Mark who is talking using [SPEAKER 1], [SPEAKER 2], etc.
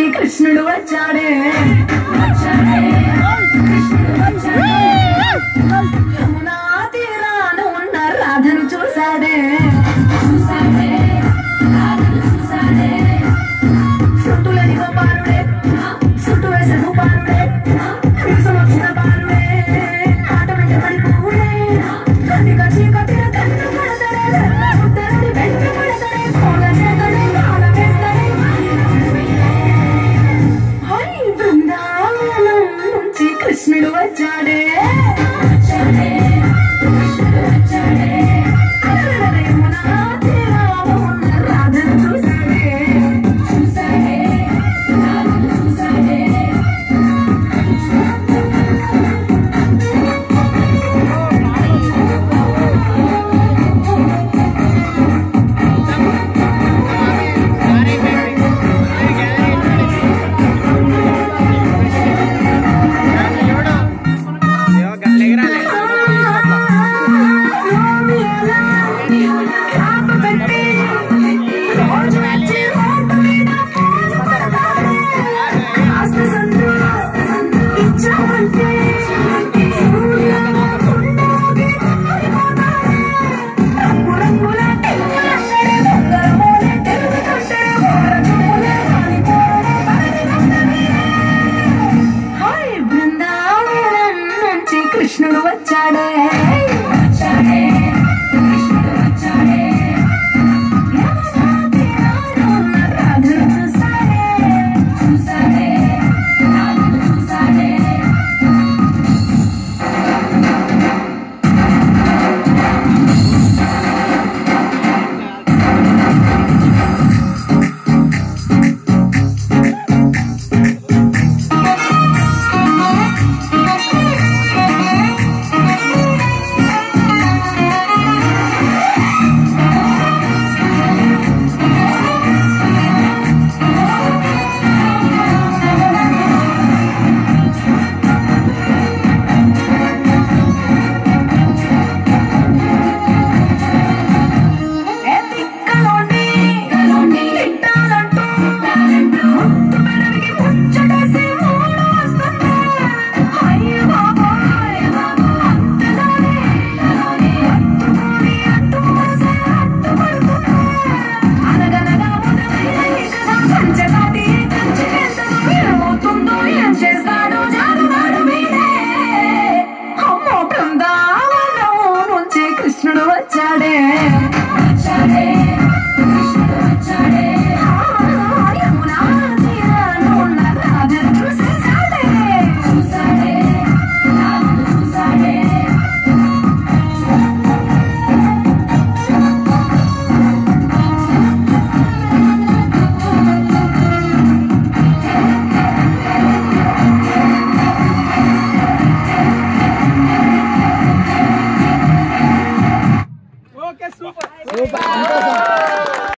[SPEAKER 1] శ్రీకృష్ణుడు వచ్చాడే. కృష్ణుడు వచ్చాడే యమునా తీరాను ఉన్న రాధను చూశాడే. விடுவச்சாடே man.